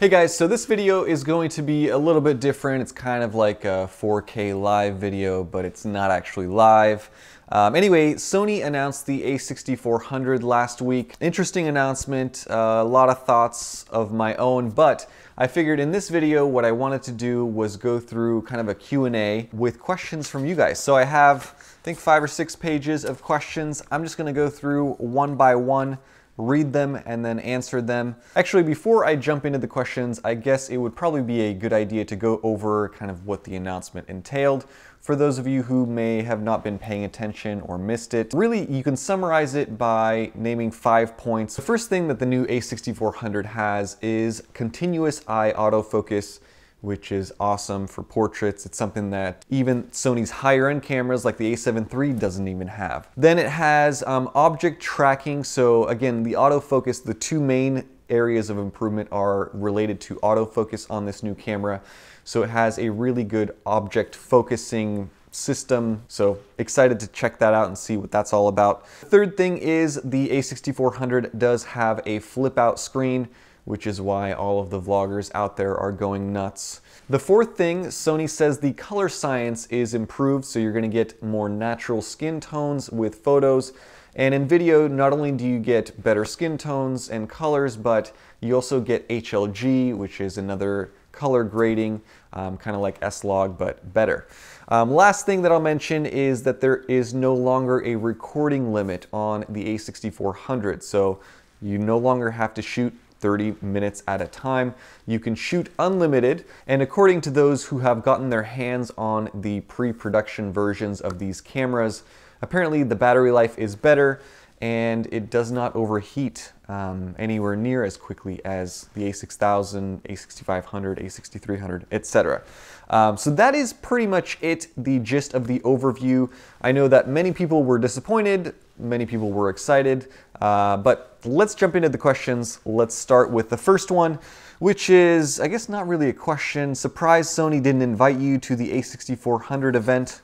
Hey guys, so this video is going to be a little bit different. It's kind of like a 4K live video, but it's not actually live. Um, anyway, Sony announced the a6400 last week. Interesting announcement, uh, a lot of thoughts of my own, but I figured in this video what I wanted to do was go through kind of a Q&A with questions from you guys. So I have, I think five or six pages of questions. I'm just gonna go through one by one read them, and then answer them. Actually, before I jump into the questions, I guess it would probably be a good idea to go over kind of what the announcement entailed. For those of you who may have not been paying attention or missed it, really you can summarize it by naming five points. The first thing that the new a6400 has is continuous eye autofocus which is awesome for portraits. It's something that even Sony's higher end cameras like the a7 III doesn't even have. Then it has um, object tracking. So again, the autofocus, the two main areas of improvement are related to autofocus on this new camera. So it has a really good object focusing system. So excited to check that out and see what that's all about. Third thing is the A6400 does have a flip out screen which is why all of the vloggers out there are going nuts. The fourth thing, Sony says the color science is improved, so you're gonna get more natural skin tones with photos. And in video, not only do you get better skin tones and colors, but you also get HLG, which is another color grading, um, kind of like S-Log, but better. Um, last thing that I'll mention is that there is no longer a recording limit on the A6400. So you no longer have to shoot 30 minutes at a time. You can shoot unlimited, and according to those who have gotten their hands on the pre-production versions of these cameras, apparently the battery life is better and it does not overheat um, anywhere near as quickly as the A6000, A6500, A6300, etc. Um, so that is pretty much it, the gist of the overview. I know that many people were disappointed, many people were excited, uh, but let's jump into the questions. Let's start with the first one, which is, I guess not really a question. Surprised Sony didn't invite you to the A6400 event.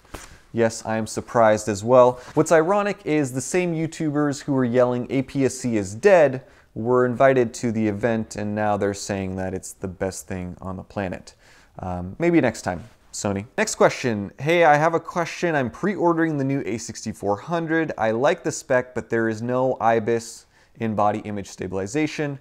Yes, I am surprised as well. What's ironic is the same YouTubers who were yelling APS-C is dead were invited to the event and now they're saying that it's the best thing on the planet. Um, maybe next time. Sony. Next question. Hey, I have a question. I'm pre-ordering the new A6400. I like the spec, but there is no IBIS in body image stabilization.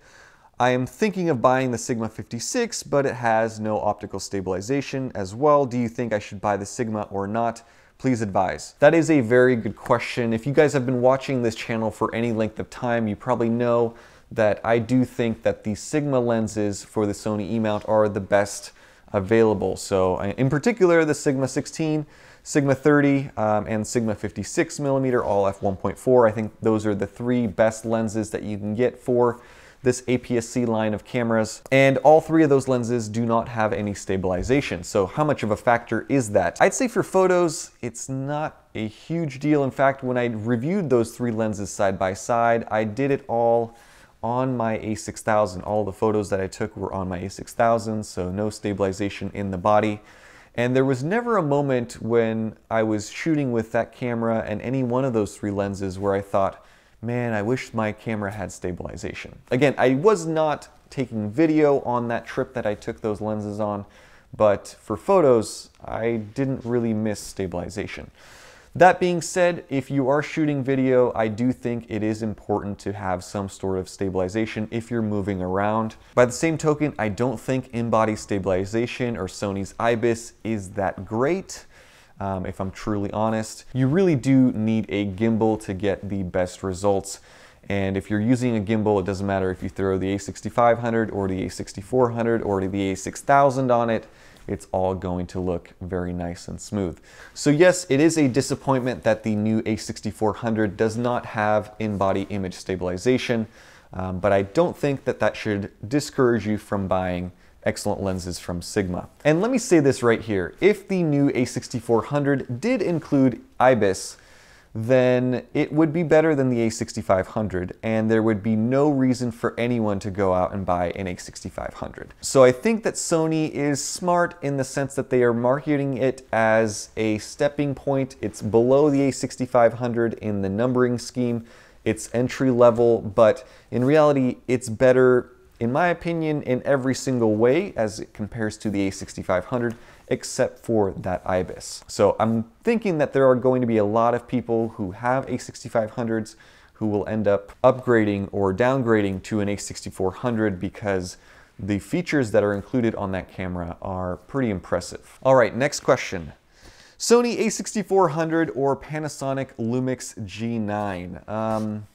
I am thinking of buying the Sigma 56, but it has no optical stabilization as well. Do you think I should buy the Sigma or not? Please advise. That is a very good question. If you guys have been watching this channel for any length of time, you probably know that I do think that the Sigma lenses for the Sony E-mount are the best available. So uh, in particular, the Sigma 16, Sigma 30, um, and Sigma 56 millimeter, all f1.4. I think those are the three best lenses that you can get for this APS-C line of cameras. And all three of those lenses do not have any stabilization. So how much of a factor is that? I'd say for photos, it's not a huge deal. In fact, when I reviewed those three lenses side by side, I did it all on my a6000. All the photos that I took were on my a6000, so no stabilization in the body. And there was never a moment when I was shooting with that camera and any one of those three lenses where I thought, man, I wish my camera had stabilization. Again, I was not taking video on that trip that I took those lenses on, but for photos, I didn't really miss stabilization. That being said, if you are shooting video, I do think it is important to have some sort of stabilization if you're moving around. By the same token, I don't think in-body stabilization or Sony's IBIS is that great. Um, if I'm truly honest, you really do need a gimbal to get the best results. And if you're using a gimbal, it doesn't matter if you throw the A6500 or the A6400 or the A6000 on it, it's all going to look very nice and smooth. So yes, it is a disappointment that the new A6400 does not have in-body image stabilization, um, but I don't think that that should discourage you from buying excellent lenses from Sigma. And let me say this right here, if the new A6400 did include IBIS, then it would be better than the A6500 and there would be no reason for anyone to go out and buy an A6500. So I think that Sony is smart in the sense that they are marketing it as a stepping point. It's below the A6500 in the numbering scheme. It's entry level, but in reality, it's better in my opinion, in every single way as it compares to the A6500, except for that IBIS. So I'm thinking that there are going to be a lot of people who have A6500s who will end up upgrading or downgrading to an A6400 because the features that are included on that camera are pretty impressive. All right, next question. Sony a6400 or Panasonic Lumix G9? Um,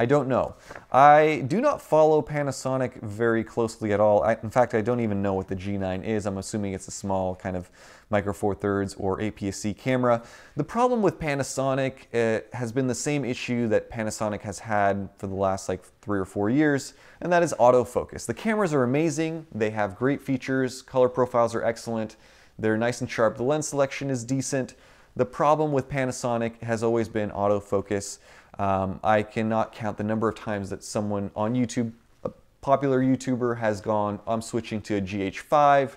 I don't know. I do not follow Panasonic very closely at all. I, in fact, I don't even know what the G9 is. I'm assuming it's a small kind of micro four thirds or APS-C camera. The problem with Panasonic uh, has been the same issue that Panasonic has had for the last like three or four years, and that is autofocus. The cameras are amazing. They have great features. Color profiles are excellent. They're nice and sharp. The lens selection is decent. The problem with Panasonic has always been autofocus. Um, I cannot count the number of times that someone on YouTube, a popular YouTuber, has gone, I'm switching to a GH5,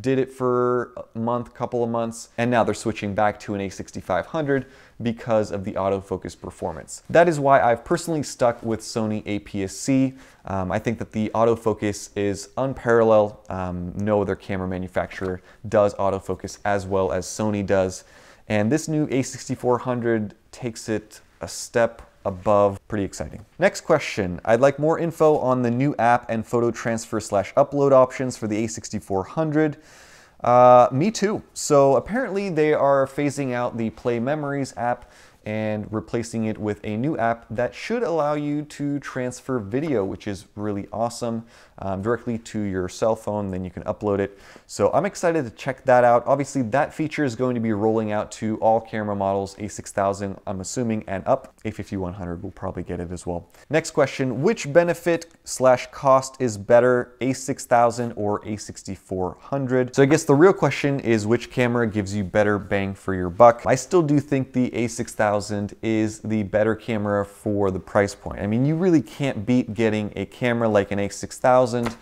did it for a month, couple of months, and now they're switching back to an A6500 because of the autofocus performance. That is why I've personally stuck with Sony APS-C. Um, I think that the autofocus is unparalleled. Um, no other camera manufacturer does autofocus as well as Sony does. And this new A6400 takes it a step above. Pretty exciting. Next question. I'd like more info on the new app and photo transfer slash upload options for the A6400. Uh, me too. So apparently they are phasing out the Play Memories app and replacing it with a new app that should allow you to transfer video, which is really awesome, um, directly to your cell phone, then you can upload it. So I'm excited to check that out. Obviously that feature is going to be rolling out to all camera models, A6000 I'm assuming, and up. A5100 will probably get it as well. Next question, which benefit slash cost is better, A6000 or A6400? So I guess the real question is which camera gives you better bang for your buck? I still do think the A6000 is the better camera for the price point. I mean, you really can't beat getting a camera like an A6000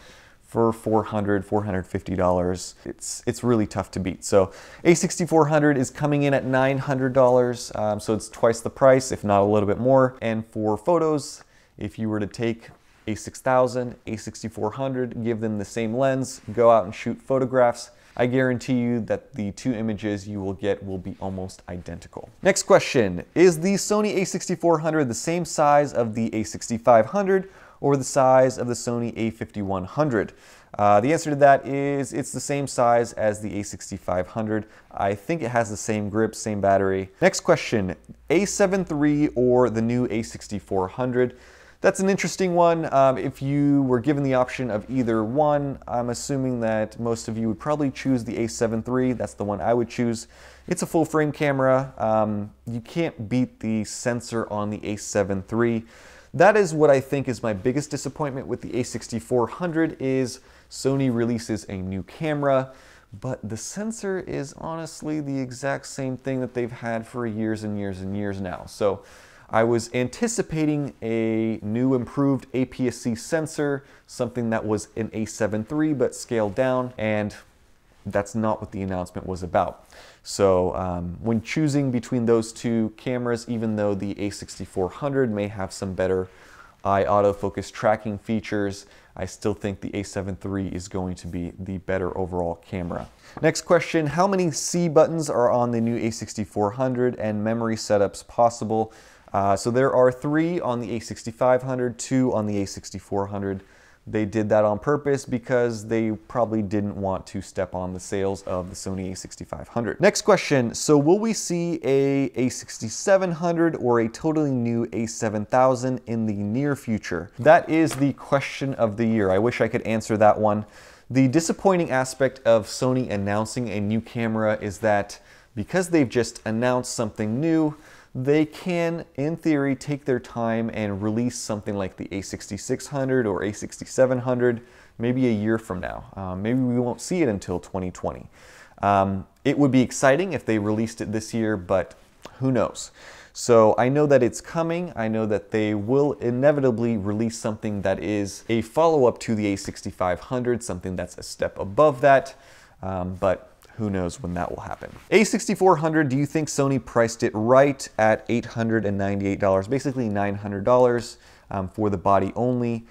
for $400, $450. It's, it's really tough to beat. So A6400 is coming in at $900, um, so it's twice the price, if not a little bit more. And for photos, if you were to take A6000, A6400, give them the same lens, go out and shoot photographs, I guarantee you that the two images you will get will be almost identical. Next question, is the Sony a6400 the same size of the a6500 or the size of the Sony a5100? Uh, the answer to that is it's the same size as the A6500. I think it has the same grip, same battery. Next question, A7 III or the new A6400? That's an interesting one. Um, if you were given the option of either one, I'm assuming that most of you would probably choose the a7 III. That's the one I would choose. It's a full frame camera. Um, you can't beat the sensor on the a7 III. That is what I think is my biggest disappointment with the a6400 is Sony releases a new camera, but the sensor is honestly the exact same thing that they've had for years and years and years now. So I was anticipating a new improved APS-C sensor, something that was an A7 III but scaled down, and that's not what the announcement was about. So um, when choosing between those two cameras, even though the A6400 may have some better eye autofocus tracking features, I still think the A7 III is going to be the better overall camera. Next question, how many C buttons are on the new A6400 and memory setups possible? Uh, so there are three on the A6500, two on the A6400. They did that on purpose because they probably didn't want to step on the sales of the Sony a6500. Next question, so will we see a a6700 or a totally new a7000 in the near future? That is the question of the year. I wish I could answer that one. The disappointing aspect of Sony announcing a new camera is that because they've just announced something new, they can, in theory, take their time and release something like the A6600 or A6700 maybe a year from now. Um, maybe we won't see it until 2020. Um, it would be exciting if they released it this year, but who knows? So I know that it's coming. I know that they will inevitably release something that is a follow-up to the A6500, something that's a step above that. Um, but who knows when that will happen. A6400, do you think Sony priced it right at $898, basically $900 um, for the body only?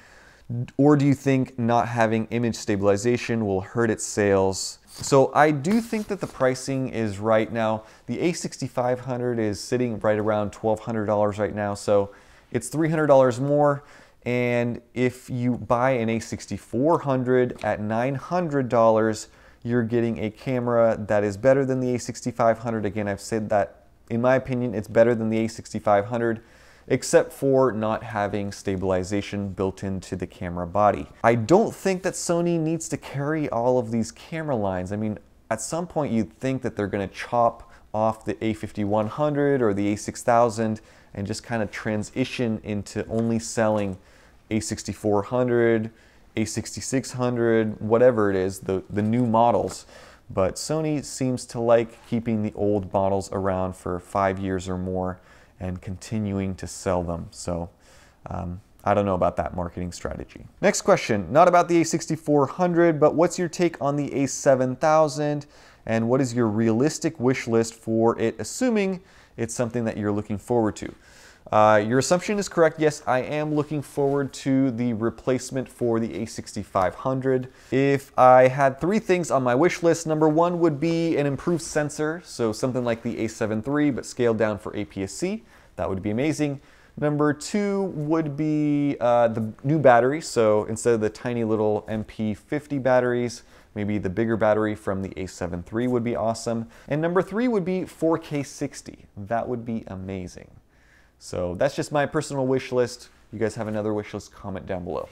Or do you think not having image stabilization will hurt its sales? So I do think that the pricing is right now. The A6500 is sitting right around $1,200 right now, so it's $300 more. And if you buy an A6400 at $900, you're getting a camera that is better than the A6500. Again, I've said that in my opinion, it's better than the A6500 except for not having stabilization built into the camera body. I don't think that Sony needs to carry all of these camera lines. I mean, at some point you'd think that they're gonna chop off the A5100 or the A6000 and just kind of transition into only selling A6400, A6600, whatever it is, the, the new models. But Sony seems to like keeping the old models around for five years or more and continuing to sell them. So um, I don't know about that marketing strategy. Next question, not about the A6400, but what's your take on the A7000 and what is your realistic wish list for it, assuming it's something that you're looking forward to? Uh, your assumption is correct. Yes, I am looking forward to the replacement for the A6500. If I had three things on my wish list, number one would be an improved sensor, so something like the A7 III, but scaled down for APS-C. That would be amazing. Number two would be uh, the new battery. So instead of the tiny little MP50 batteries, maybe the bigger battery from the A7 III would be awesome. And number three would be 4K 60. That would be amazing. So that's just my personal wish list. You guys have another wish list, comment down below.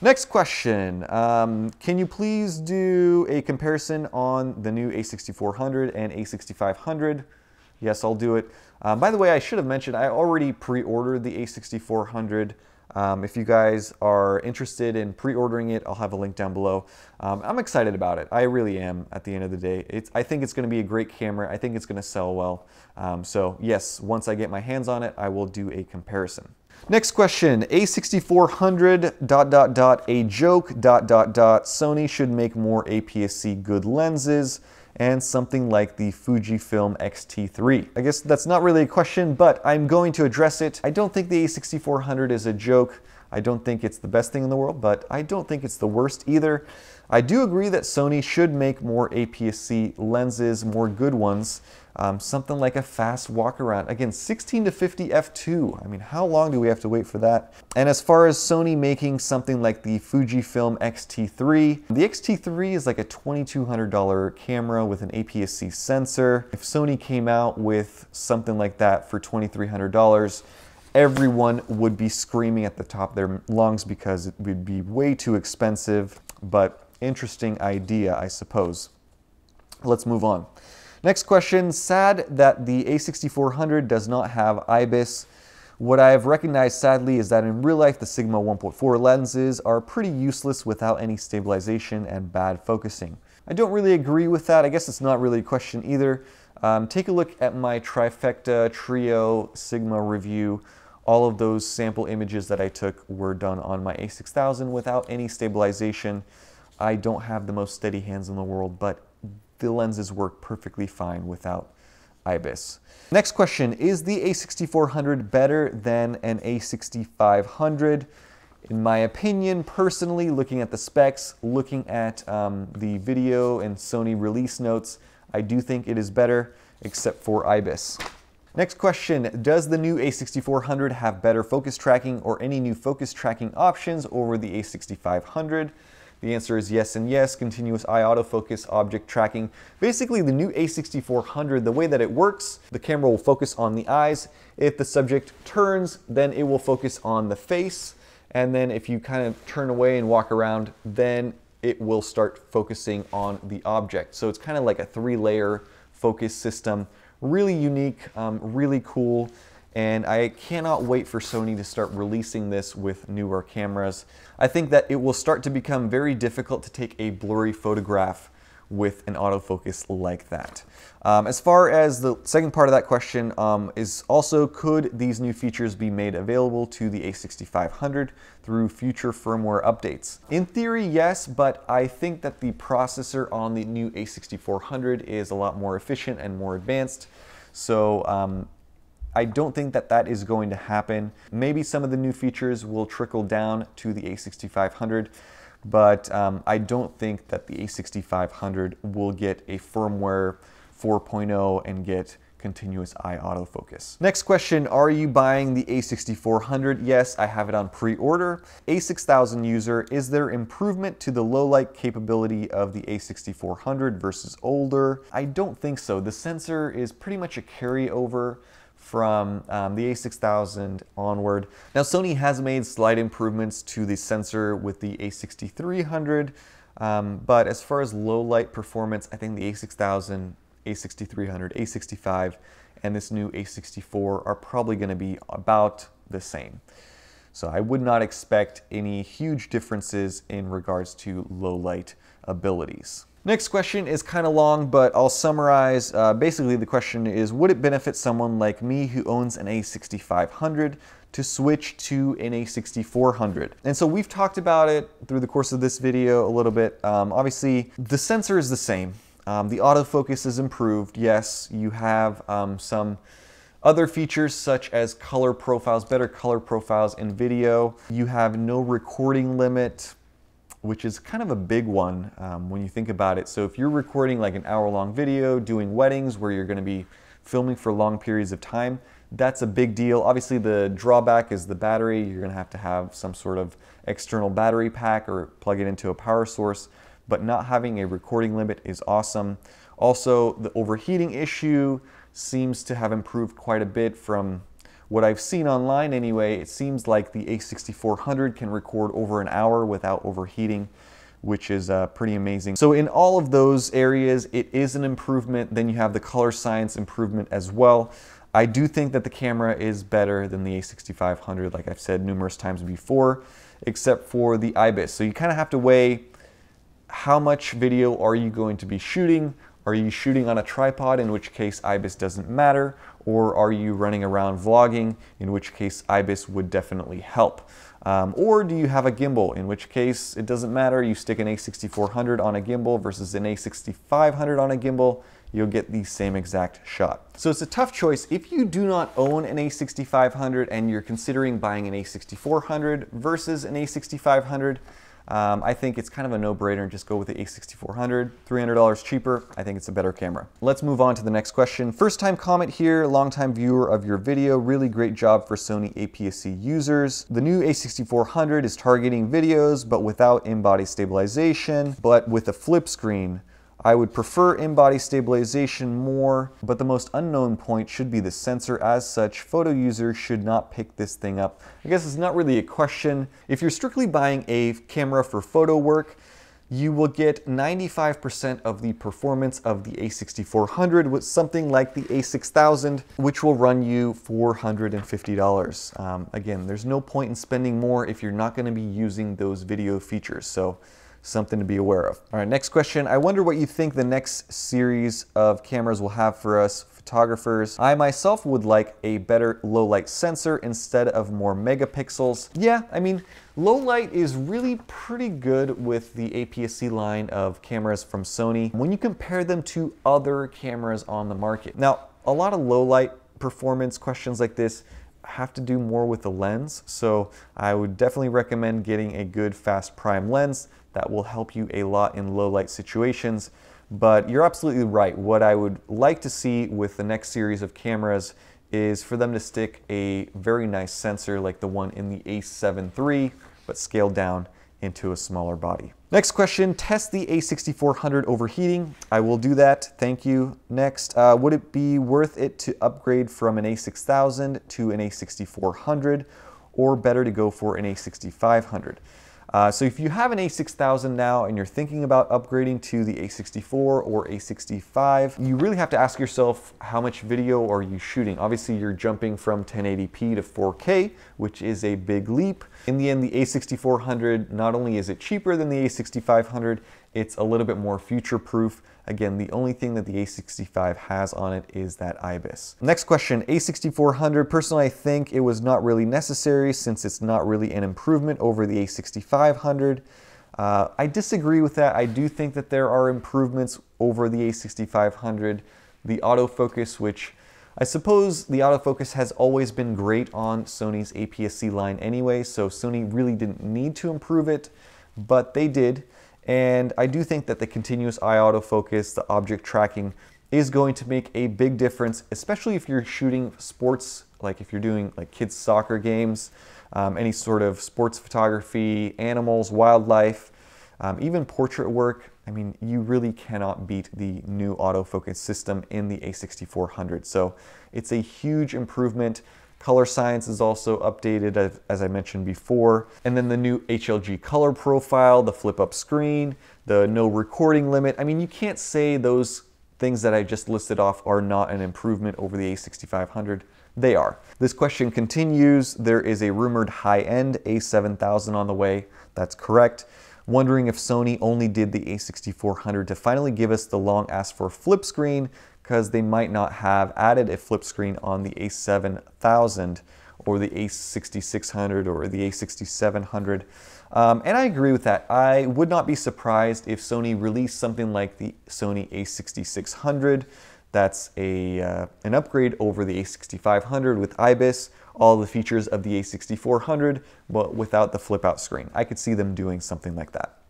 Next question. Um, can you please do a comparison on the new A6400 and A6500? Yes, I'll do it. Um, by the way, I should have mentioned, I already pre-ordered the A6400. Um, if you guys are interested in pre-ordering it, I'll have a link down below. Um, I'm excited about it. I really am at the end of the day. It's, I think it's going to be a great camera. I think it's going to sell well. Um, so yes, once I get my hands on it, I will do a comparison. Next question, A6400 dot dot dot a joke dot dot dot Sony should make more APS-C good lenses and something like the Fujifilm X-T3. I guess that's not really a question, but I'm going to address it. I don't think the A6400 is a joke. I don't think it's the best thing in the world, but I don't think it's the worst either. I do agree that Sony should make more APS-C lenses, more good ones. Um, something like a fast walk around. Again, 16 to 50 f2. I mean, how long do we have to wait for that? And as far as Sony making something like the Fujifilm X-T3, the X-T3 is like a $2,200 camera with an APS-C sensor. If Sony came out with something like that for $2,300, everyone would be screaming at the top of their lungs because it would be way too expensive, but interesting idea, I suppose. Let's move on. Next question, sad that the A6400 does not have IBIS. What I have recognized sadly is that in real life the Sigma 1.4 lenses are pretty useless without any stabilization and bad focusing. I don't really agree with that. I guess it's not really a question either. Um, take a look at my Trifecta Trio Sigma review. All of those sample images that I took were done on my A6000 without any stabilization. I don't have the most steady hands in the world, but the lenses work perfectly fine without IBIS. Next question, is the A6400 better than an A6500? In my opinion, personally, looking at the specs, looking at um, the video and Sony release notes, I do think it is better, except for IBIS. Next question, does the new A6400 have better focus tracking or any new focus tracking options over the A6500? The answer is yes and yes, continuous eye autofocus object tracking. Basically the new A6400, the way that it works, the camera will focus on the eyes. If the subject turns, then it will focus on the face. And then if you kind of turn away and walk around, then it will start focusing on the object. So it's kind of like a three layer focus system. Really unique, um, really cool and I cannot wait for Sony to start releasing this with newer cameras. I think that it will start to become very difficult to take a blurry photograph with an autofocus like that. Um, as far as the second part of that question um, is also could these new features be made available to the A6500 through future firmware updates? In theory, yes, but I think that the processor on the new A6400 is a lot more efficient and more advanced. So um, I don't think that that is going to happen. Maybe some of the new features will trickle down to the A6500, but um, I don't think that the A6500 will get a firmware 4.0 and get continuous eye autofocus. Next question, are you buying the A6400? Yes, I have it on pre-order. A6000 user, is there improvement to the low light capability of the A6400 versus older? I don't think so. The sensor is pretty much a carryover from um, the a6000 onward. Now Sony has made slight improvements to the sensor with the a6300, um, but as far as low light performance, I think the a6000 a6300, A65, and this new A64 are probably going to be about the same. So I would not expect any huge differences in regards to low light abilities. Next question is kind of long, but I'll summarize. Uh, basically, the question is, would it benefit someone like me who owns an A6500 to switch to an A6400? And so we've talked about it through the course of this video a little bit. Um, obviously, the sensor is the same. Um, the autofocus is improved. Yes, you have um, some other features such as color profiles, better color profiles in video. You have no recording limit, which is kind of a big one um, when you think about it. So if you're recording like an hour long video, doing weddings where you're gonna be filming for long periods of time, that's a big deal. Obviously the drawback is the battery. You're gonna have to have some sort of external battery pack or plug it into a power source but not having a recording limit is awesome. Also, the overheating issue seems to have improved quite a bit from what I've seen online anyway. It seems like the A6400 can record over an hour without overheating which is uh, pretty amazing. So in all of those areas, it is an improvement. Then you have the color science improvement as well. I do think that the camera is better than the A6500, like I've said numerous times before, except for the IBIS. So you kind of have to weigh how much video are you going to be shooting? Are you shooting on a tripod, in which case IBIS doesn't matter? Or are you running around vlogging, in which case IBIS would definitely help? Um, or do you have a gimbal, in which case it doesn't matter, you stick an A6400 on a gimbal versus an A6500 on a gimbal, you'll get the same exact shot. So it's a tough choice. If you do not own an A6500 and you're considering buying an A6400 versus an A6500, um, I think it's kind of a no-brainer just go with the A6400, $300 cheaper. I think it's a better camera. Let's move on to the next question. First time comment here, long time viewer of your video. Really great job for Sony APS-C users. The new A6400 is targeting videos, but without in-body stabilization, but with a flip screen. I would prefer in-body stabilization more, but the most unknown point should be the sensor. As such, photo users should not pick this thing up. I guess it's not really a question. If you're strictly buying a camera for photo work, you will get 95% of the performance of the A6400 with something like the A6000, which will run you $450. Um, again, there's no point in spending more if you're not gonna be using those video features. So something to be aware of. All right, next question. I wonder what you think the next series of cameras will have for us photographers. I myself would like a better low light sensor instead of more megapixels. Yeah, I mean, low light is really pretty good with the APS-C line of cameras from Sony when you compare them to other cameras on the market. Now, a lot of low light performance questions like this have to do more with the lens. So I would definitely recommend getting a good fast prime lens that will help you a lot in low light situations. But you're absolutely right. What I would like to see with the next series of cameras is for them to stick a very nice sensor like the one in the a7 III, but scaled down into a smaller body. Next question, test the A6400 overheating. I will do that, thank you. Next, uh, would it be worth it to upgrade from an A6000 to an A6400 or better to go for an A6500? Uh, so if you have an A6000 now and you're thinking about upgrading to the A64 or A65, you really have to ask yourself how much video are you shooting? Obviously you're jumping from 1080p to 4K, which is a big leap. In the end, the A6400, not only is it cheaper than the A6500, it's a little bit more future-proof. Again, the only thing that the A65 has on it is that IBIS. Next question, A6400. Personally, I think it was not really necessary since it's not really an improvement over the A6500. Uh, I disagree with that. I do think that there are improvements over the A6500. The autofocus, which I suppose the autofocus has always been great on Sony's APS-C line anyway, so Sony really didn't need to improve it, but they did. And I do think that the continuous eye autofocus, the object tracking, is going to make a big difference, especially if you're shooting sports, like if you're doing like kids soccer games, um, any sort of sports photography, animals, wildlife, um, even portrait work. I mean, you really cannot beat the new autofocus system in the A6400. So it's a huge improvement. Color science is also updated, as I mentioned before. And then the new HLG color profile, the flip up screen, the no recording limit. I mean, you can't say those things that I just listed off are not an improvement over the A6500. They are. This question continues. There is a rumored high-end A7000 on the way. That's correct. Wondering if Sony only did the A6400 to finally give us the long asked for flip screen because they might not have added a flip screen on the A7000 or the A6600 or the A6700. Um, and I agree with that. I would not be surprised if Sony released something like the Sony A6600. That's a, uh, an upgrade over the A6500 with IBIS, all the features of the A6400, but without the flip out screen. I could see them doing something like that.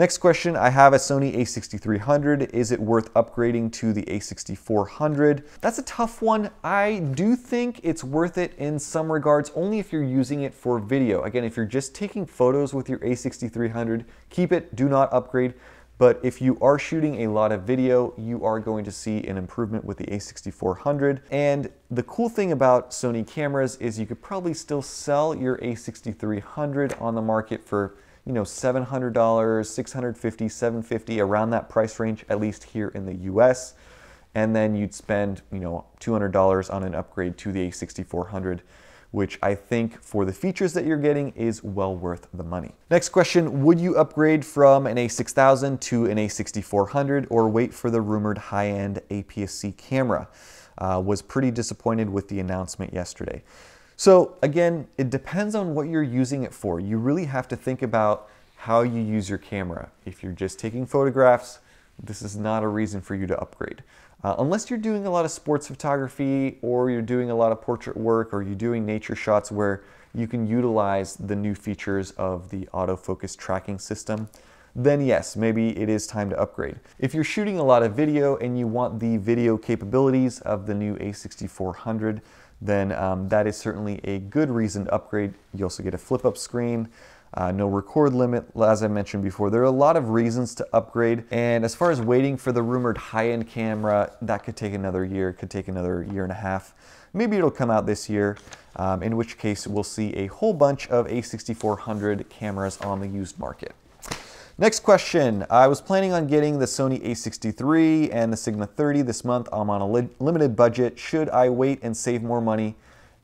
Next question, I have a Sony a6300. Is it worth upgrading to the a6400? That's a tough one. I do think it's worth it in some regards, only if you're using it for video. Again, if you're just taking photos with your a6300, keep it, do not upgrade. But if you are shooting a lot of video, you are going to see an improvement with the a6400. And the cool thing about Sony cameras is you could probably still sell your a6300 on the market for you know, $700, $650, $750, around that price range, at least here in the US. And then you'd spend, you know, $200 on an upgrade to the A6400, which I think for the features that you're getting is well worth the money. Next question, would you upgrade from an A6000 to an A6400 or wait for the rumored high-end APS-C camera? Uh, was pretty disappointed with the announcement yesterday. So again, it depends on what you're using it for. You really have to think about how you use your camera. If you're just taking photographs, this is not a reason for you to upgrade. Uh, unless you're doing a lot of sports photography or you're doing a lot of portrait work or you're doing nature shots where you can utilize the new features of the autofocus tracking system, then yes, maybe it is time to upgrade. If you're shooting a lot of video and you want the video capabilities of the new A6400, then um, that is certainly a good reason to upgrade. You also get a flip up screen, uh, no record limit, as I mentioned before. There are a lot of reasons to upgrade. And as far as waiting for the rumored high-end camera, that could take another year, could take another year and a half. Maybe it'll come out this year, um, in which case we'll see a whole bunch of A6400 cameras on the used market. Next question. I was planning on getting the Sony a63 and the Sigma 30 this month. I'm on a li limited budget. Should I wait and save more money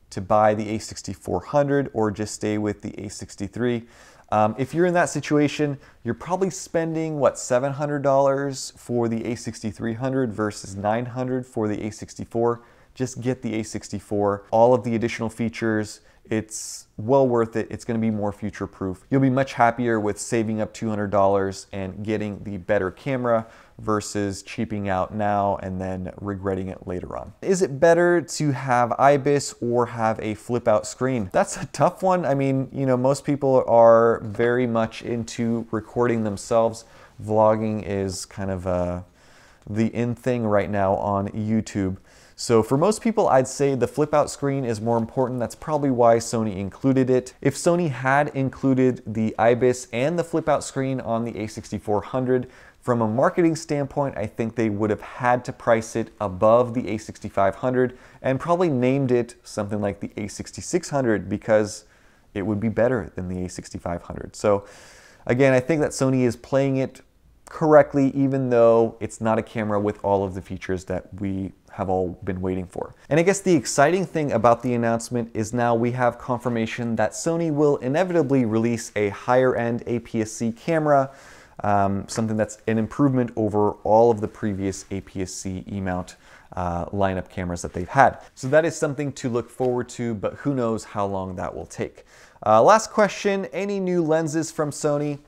to buy the a6400 or just stay with the a63? Um, if you're in that situation, you're probably spending, what, $700 for the a6300 versus 900 for the a64. Just get the a64. All of the additional features, it's well worth it. It's going to be more future proof. You'll be much happier with saving up $200 and getting the better camera versus cheaping out now and then regretting it later on. Is it better to have IBIS or have a flip out screen? That's a tough one. I mean, you know, most people are very much into recording themselves. Vlogging is kind of uh, the in thing right now on YouTube. So for most people, I'd say the flip out screen is more important. That's probably why Sony included it. If Sony had included the IBIS and the flip out screen on the a6400, from a marketing standpoint, I think they would have had to price it above the A6500 and probably named it something like the A6600 because it would be better than the A6500. So again, I think that Sony is playing it correctly even though it's not a camera with all of the features that we have all been waiting for. And I guess the exciting thing about the announcement is now we have confirmation that Sony will inevitably release a higher end APS-C camera, um, something that's an improvement over all of the previous APS-C E-mount uh, lineup cameras that they've had. So that is something to look forward to, but who knows how long that will take. Uh, last question, any new lenses from Sony?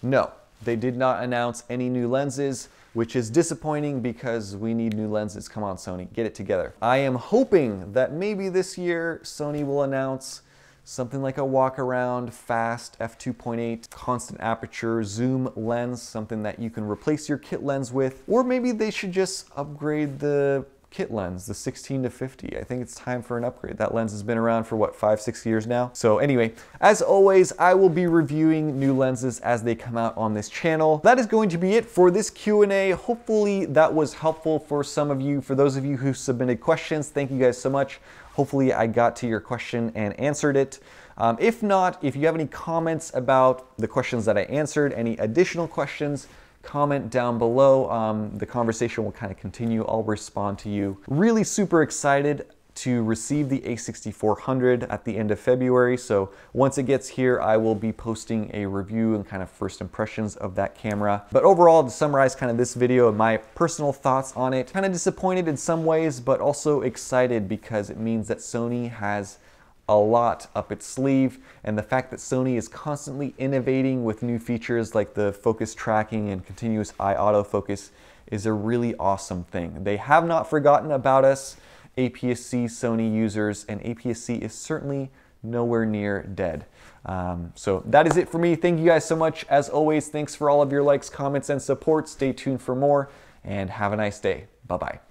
No. they did not announce any new lenses, which is disappointing because we need new lenses. Come on, Sony, get it together. I am hoping that maybe this year Sony will announce something like a walk around fast f2.8 constant aperture zoom lens, something that you can replace your kit lens with, or maybe they should just upgrade the kit lens, the 16 to 50. I think it's time for an upgrade. That lens has been around for what, five, six years now? So anyway, as always, I will be reviewing new lenses as they come out on this channel. That is going to be it for this Q&A. Hopefully that was helpful for some of you. For those of you who submitted questions, thank you guys so much. Hopefully I got to your question and answered it. Um, if not, if you have any comments about the questions that I answered, any additional questions, comment down below. Um, the conversation will kind of continue. I'll respond to you. Really super excited to receive the a6400 at the end of February. So once it gets here, I will be posting a review and kind of first impressions of that camera. But overall, to summarize kind of this video and my personal thoughts on it, kind of disappointed in some ways, but also excited because it means that Sony has a lot up its sleeve and the fact that Sony is constantly innovating with new features like the focus tracking and continuous eye autofocus is a really awesome thing. They have not forgotten about us APS-C Sony users and APS-C is certainly nowhere near dead. Um, so that is it for me. Thank you guys so much. As always, thanks for all of your likes, comments, and support. Stay tuned for more and have a nice day. Bye-bye.